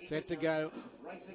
set to go.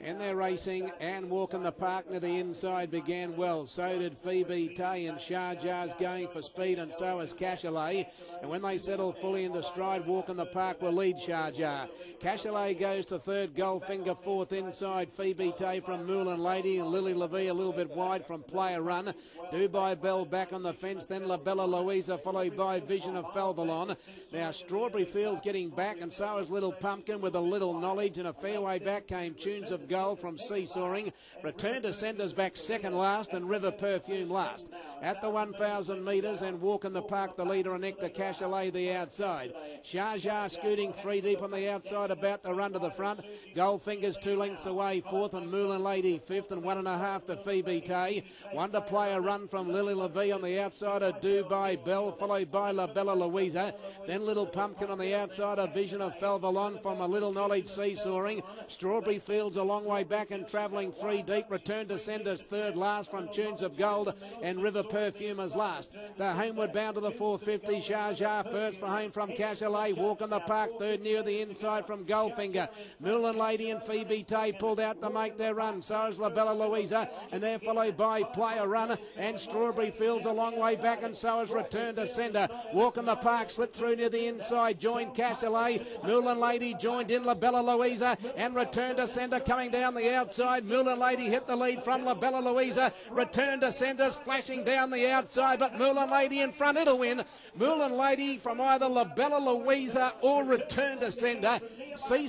And they're racing and walk in the park near the inside began well. So did Phoebe Tay and Shahjar's going for speed and so is Cachalet. And when they settle fully into stride, walk in the park will lead Shahjar. Cachalet goes to third, Goldfinger fourth inside. Phoebe Tay from Moulin Lady and Lily Levy a little bit wide from Player Run. Dubai Bell back on the fence, then La Bella Louisa followed by Vision of Falvalon. Now Strawberry Fields getting back and so is Little Pumpkin with a little knowledge and a fairway back came Tunes of Gold from Seesawing. Return to centres back second last and River Perfume last. At the 1,000 metres and walk in the park, the leader and Nectar Cachalet the outside. Shahjar scooting three deep on the outside, about to run to the front. Goldfingers two lengths away, fourth and Moulin Lady fifth and one and a half to Phoebe Tay. One to play a run from Lily Levy on the outside of Dubai Bell, followed by La Bella Louisa. Then Little Pumpkin on the outside, a vision of Falvalon from a little knowledge seesawing. Strawberry Fields a long way back and travelling three deep. Return to centres third last from Tunes of Gold and River Perfumers last. The homeward bound to the 450. Shahjar first for home from Cachalet. Walk in the park third near the inside from Goldfinger. Moulin Lady and Phoebe Tay pulled out to make their run. So is La Bella Louisa and they're followed by Player Runner and Strawberry Fields a long way back and so is Return to Sender. Walk in the park, slipped through near the inside. Joined Cachalet. Moulin Lady joined in La Bella Louisa and Return to Sender coming down the outside. Moulin Lady hit the lead from La Bella Louisa. Return to Sender flashing down the outside, but Moulin Lady in front. It'll win. Moulin Lady from either La Bella Louisa or Return to Sender.